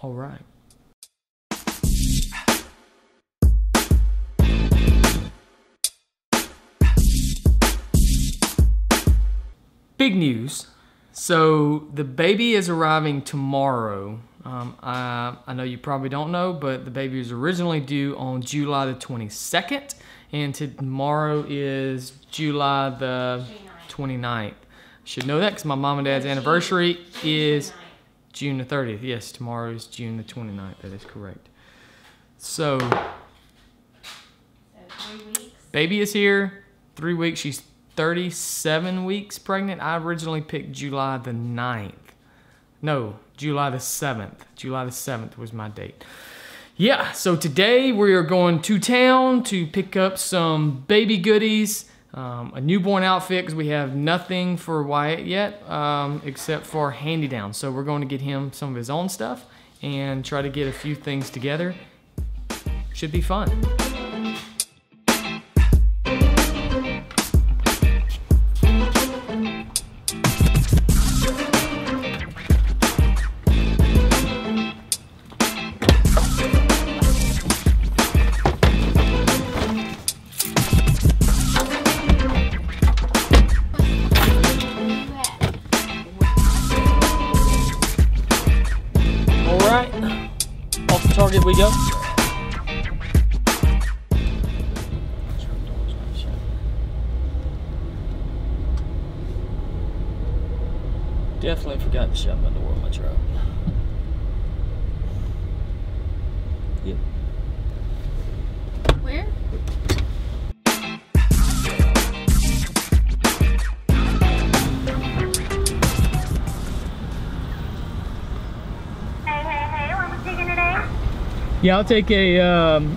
All right. Big news. So the baby is arriving tomorrow. Um, I, I know you probably don't know, but the baby was originally due on July the 22nd, and tomorrow is July the 29th. Should know that because my mom and dad's anniversary is June the 30th. Yes, tomorrow is June the 29th. That is correct. So, baby is here. Three weeks. She's 37 weeks pregnant. I originally picked July the 9th. No, July the 7th. July the 7th was my date. Yeah, so today we are going to town to pick up some baby goodies, um, a newborn outfit because we have nothing for Wyatt yet um, except for handy down. So we're going to get him some of his own stuff and try to get a few things together. Should be fun. Off we go. Definitely forgot to shut my door on my truck. Yep. Where? Yeah, I'll take a um,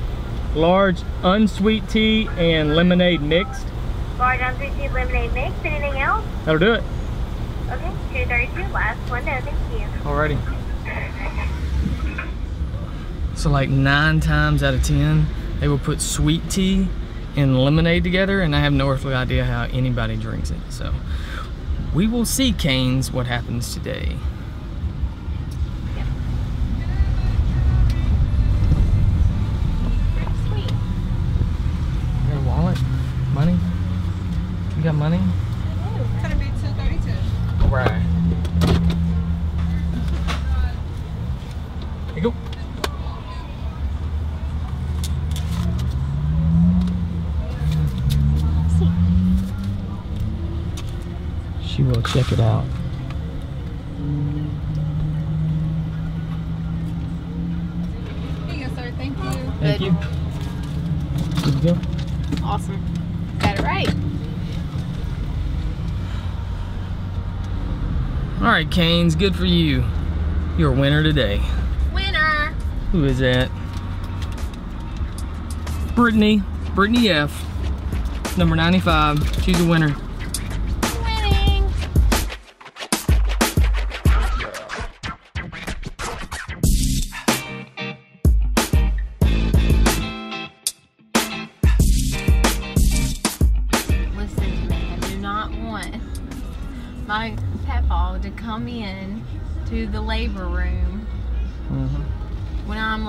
large unsweet tea and lemonade mixed. Large unsweet tea lemonade mix. Anything else? That'll do it. Okay, 232. Last window. Thank you. Alrighty. So like nine times out of ten, they will put sweet tea and lemonade together, and I have no earthly idea how anybody drinks it. So we will see, Canes, what happens today. You go. She will check it out. Here sir. Thank you. Thank Good. you. Good to go. Awesome. Got it right. All right, Canes, good for you. You're a winner today. Who is that? Brittany. Brittany F. Number 95. She's a winner.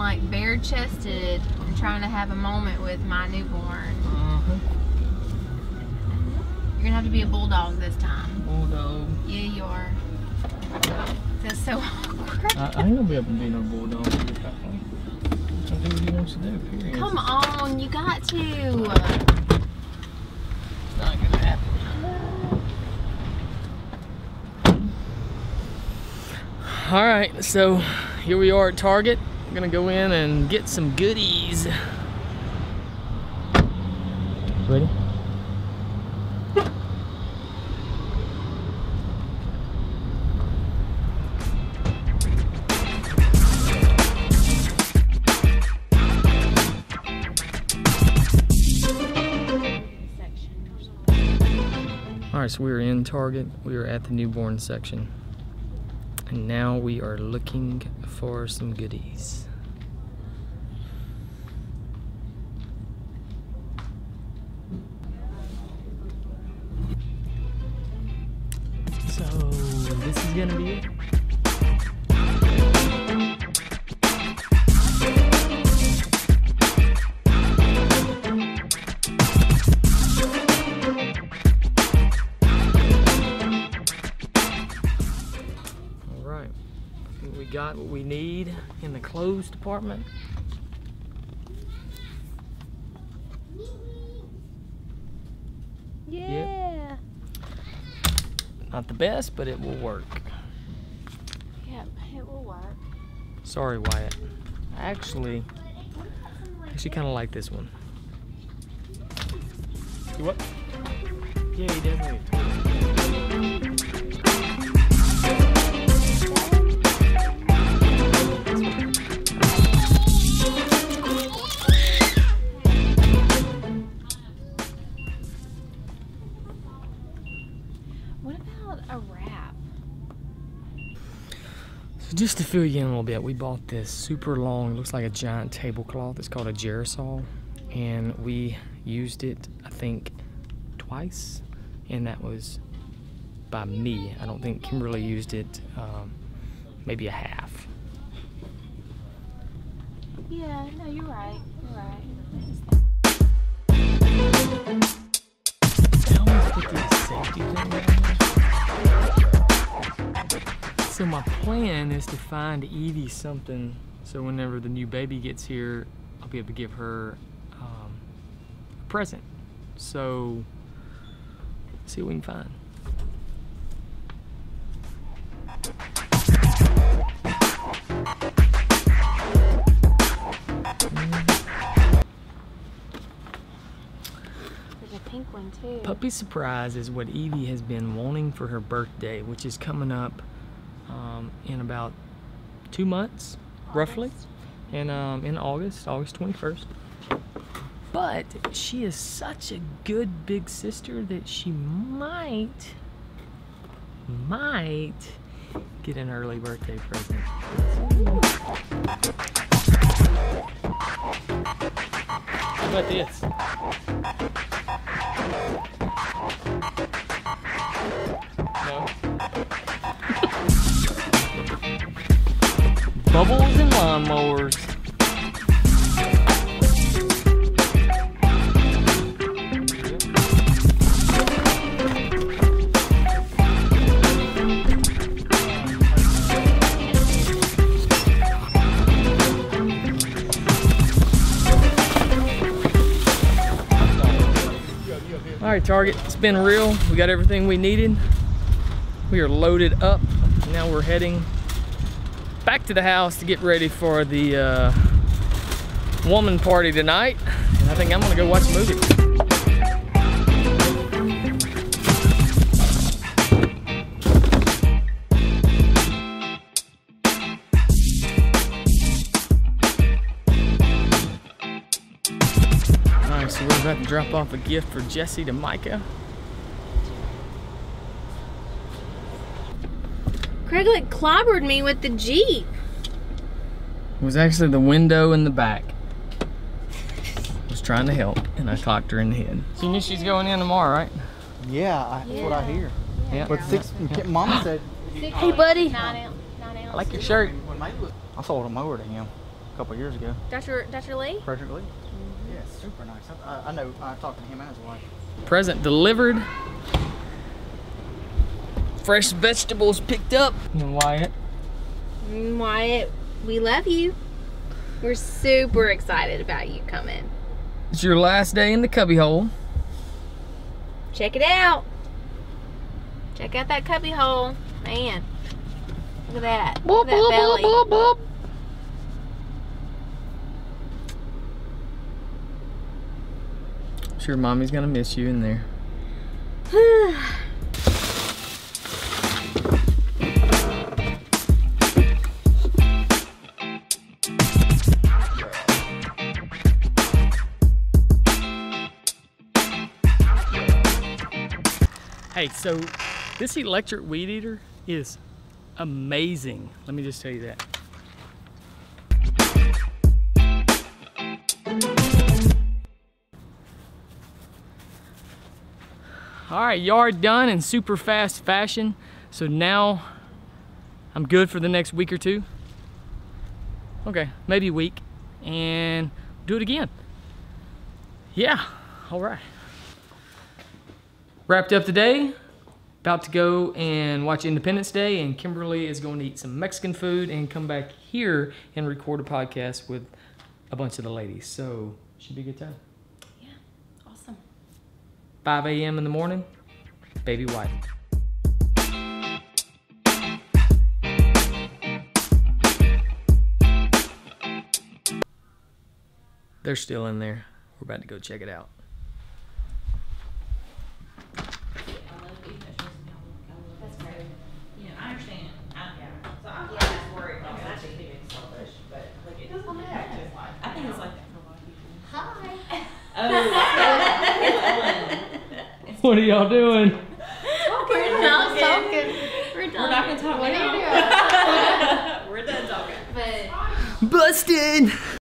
Like bare chested and trying to have a moment with my newborn. Mm-hmm. You're gonna have to be a bulldog this time. Bulldog. Yeah, you are. That's so awkward. I, I ain't gonna be able to be no bulldog. He'll do what he wants to do, period. Come on, you got to. It's not gonna happen. All right, so here we are at Target. We're gonna go in and get some goodies. Ready? All right, so we are in Target. We are at the newborn section. And now we are looking for some goodies. gonna be. All right. we got what we need in the clothes department. Not the best, but it will work. Yep, it will work. Sorry, Wyatt. I Actually, actually kind of like this one. You what? Yeah, he definitely. A wrap? So just to fill you in a little bit, we bought this super long, looks like a giant tablecloth. It's called a Gerasol, and we used it, I think, twice, and that was by me. I don't think Kimberly used it, um, maybe a half. Yeah, no, you're right. You're right. I always put these safety things So my plan is to find Evie something so whenever the new baby gets here, I'll be able to give her um, a present. So see what we can find. Pink one too. Puppy surprise is what Evie has been wanting for her birthday, which is coming up um, in about two months, roughly, and um, in August, August 21st. But she is such a good big sister that she might, might get an early birthday present. How about this? Bubbles and lawnmowers. All right, Target, it's been real. We got everything we needed. We are loaded up. Now we're heading back to the house to get ready for the uh, woman party tonight. And I think I'm gonna go watch a movie. All right, so we're about to drop off a gift for Jesse to Micah. Craig like clobbered me with the Jeep. It was actually the window in the back. was trying to help, and I clocked her in the head. She knew she's going in tomorrow, right? Yeah, I, that's what I hear. Yeah. But six, Mama said, Hey, buddy. Nine ounce. Nine ounce. I like your shirt. when May was, I sold a mower to him a couple years ago. Dr. Dr. Lee? Frederick Lee. Yeah, super nice. I, I know. I talked to him and his wife. Present delivered. Fresh vegetables picked up. And Wyatt. Wyatt, we love you. We're super excited about you coming. It's your last day in the cubby hole. Check it out. Check out that cubby hole. Man. Look at that. Look at that belly. Sure, mommy's gonna miss you in there. Hey, so this electric weed eater is amazing. Let me just tell you that. All right, yard done in super fast fashion. So now I'm good for the next week or two. Okay, maybe a week. And do it again. Yeah, all right. Wrapped up today. about to go and watch Independence Day, and Kimberly is going to eat some Mexican food and come back here and record a podcast with a bunch of the ladies. So should be a good time. Yeah, awesome. 5 a.m. in the morning, baby Wyatt. They're still in there. We're about to go check it out. That's great. Yeah, I understand. I, yeah. So I'm yeah. just worried. Like, I think it's selfish, but like it doesn't matter. I think it's like that for a lot of people. Hi. Oh, it's What are y'all doing? We're not talking. We're We're not gonna talk What are you now. We're done talking. But Busted!